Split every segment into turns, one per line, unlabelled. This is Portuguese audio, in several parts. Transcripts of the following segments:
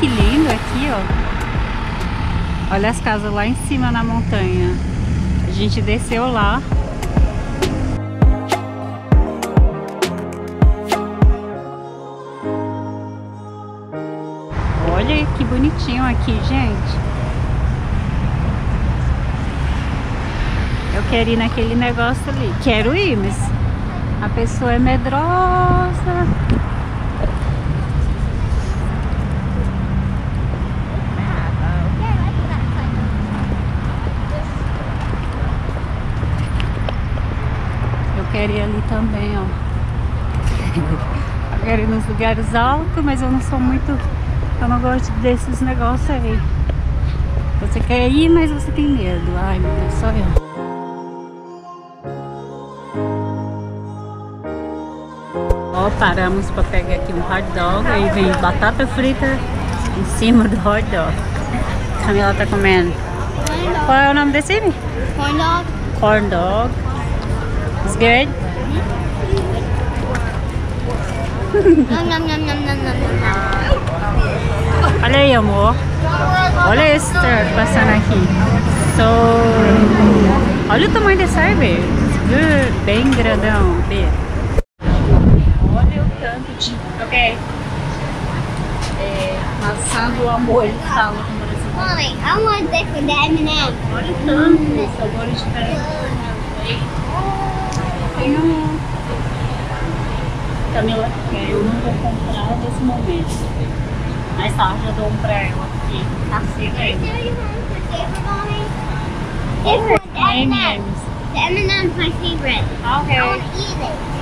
Que lindo aqui, ó. Olha as casas lá em cima na montanha. A gente desceu lá. Olha que bonitinho aqui, gente. Eu quero ir naquele negócio ali. Quero ir, mas a pessoa é medrosa. Eu quero ir ali também, ó. Eu quero ir nos lugares altos, mas eu não sou muito eu não gosto desses negócios aí. Você quer ir, mas você tem medo. Ai, meu Deus, só eu. Ó, paramos para pegar aqui um hot dog. Aí vem batata frita em cima do hot dog. Camila tá comendo. Qual é o nome desse?
Corn dog.
Corn dog. It's good? Olha aí, amor. Olha esse truck passando aqui. So... Olha o tamanho desse árvore. Good. Bem grandão. Olha o tanto de... Ok. É, maçã do amor, ele fala com o brasileiro.
Mommy, I want this for the M&M.
Olha o tanto de sabores diferentes. Tem um... Camila quer, eu não vou comprar nesse momento. Mais tarde eu dou um pra ela, porque tá cedo ainda.
M&M.
M&M's.
M&M's my favorite.
Ok.
I.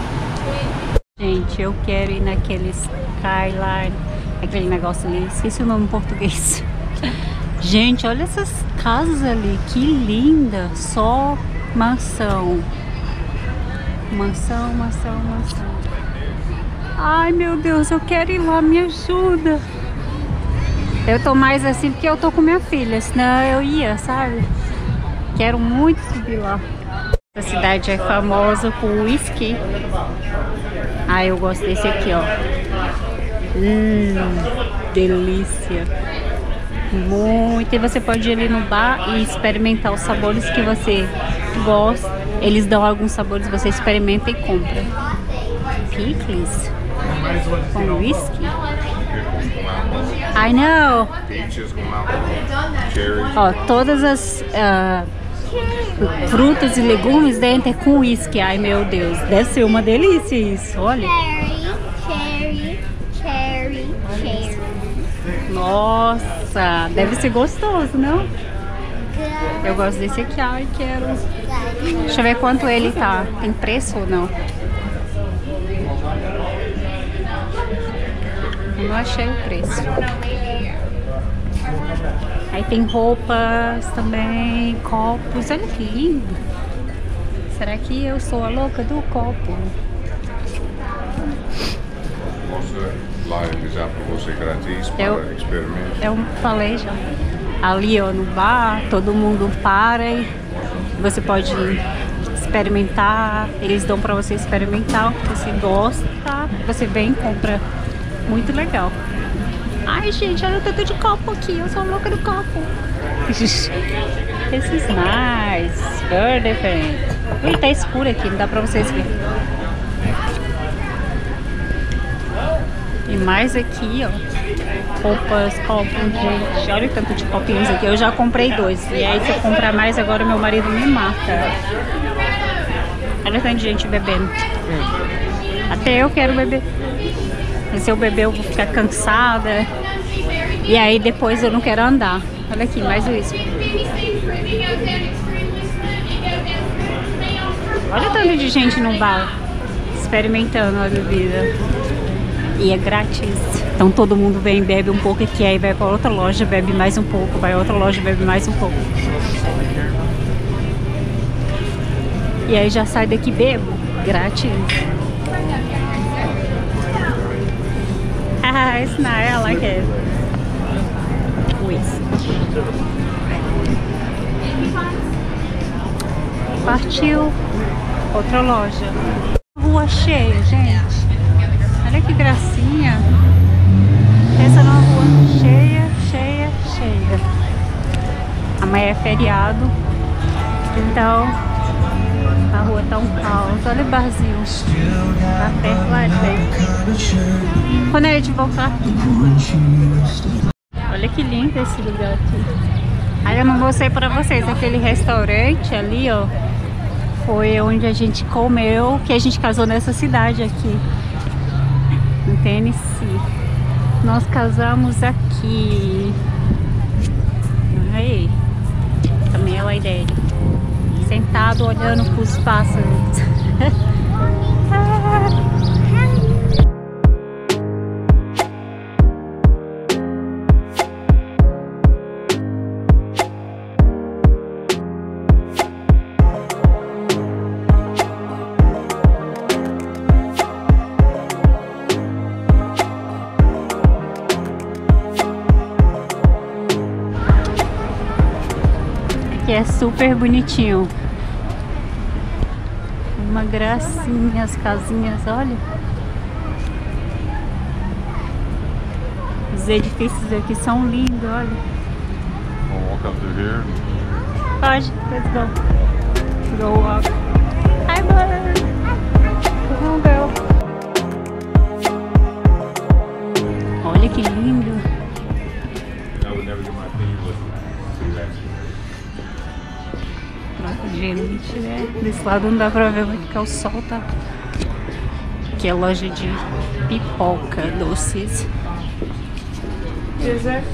Gente, eu quero ir naquele Skyline, aquele negócio ali, esqueci o nome em português. Gente, olha essas casas ali, que linda, só mansão. Mansão, mansão, mansão. Ai meu Deus, eu quero ir lá, me ajuda. Eu tô mais assim porque eu tô com minha filha, senão eu ia, sabe? Quero muito subir lá. Essa cidade é famosa por whisky. Ah, eu gosto desse aqui, ó. Hum, delícia. Muito. E você pode ir ali no bar e experimentar os sabores que você gosta. Eles dão alguns sabores, você experimenta e compra. Pickles com whisky. I know. Ó, todas as ah, frutas e legumes dentro é com whisky. Ai, meu Deus. Deve ser uma delícia isso. Olha.
Cherry, cherry, cherry, cherry.
Nossa, deve ser gostoso, não? Eu gosto desse aqui, ai, quero. Deixa eu ver quanto ele tá. Tem preço ou não? Eu não achei o preço. Aí tem roupas também, copos. Olha que lindo. Será que eu sou a louca do copo?
Mostra lá, eles dão para você grátis para
Eu-
experimentar.
Eu falei já. Ali, ó, no bar, todo mundo para e você pode experimentar. Eles dão pra você experimentar o que você gosta. Você vem e compra. Muito legal. Ai, gente, olha o tanto de copo aqui. Eu sou louca do copo. Is nice. Very different. Ui, tá escuro aqui, não dá pra vocês verem. E mais aqui, ó. Roupas, copos, gente. Olha o tanto de copinhos aqui. Eu já comprei dois. E aí, se eu comprar mais, agora meu marido me mata. Olha o tanto de gente bebendo. Até eu quero beber. Mas se eu beber, eu vou ficar cansada. E aí, depois eu não quero andar. Olha aqui, mais isso. Olha o tanto de gente no bar experimentando a bebida. E é grátis. Então todo mundo vem, bebe um pouco aqui, aí vai para outra loja, bebe mais um pouco, vai outra loja, bebe mais um pouco. E aí já sai daqui bebo, grátis. it's not, I don't like it. Always. Partiu outra loja. Rua cheia, gente. Olha que gracinha. Essa numa rua cheia, cheia, cheia. Amanhã é feriado. Então, a rua tá um caos. Olha o barzinho. Tá perto lá dentro. Quando a gente voltar? Olha que lindo esse lugar aqui. Aí eu não mostrei pra vocês. Aquele restaurante ali, ó. Foi onde a gente comeu, que a gente casou nessa cidade aqui. No Tennessee. Nós casamos aqui. Aí. Também é a ideia. Sentado olhando pros pássaros. super bonitinho. Uma gracinha as casinhas, olha. Os edifícios aqui são lindos, olha.
Walk up through here.
Pode, let's go. Go up. Hi, bird. Lado não dá pra ver porque o sol tá. Aqui é loja de pipoca, doces.
It?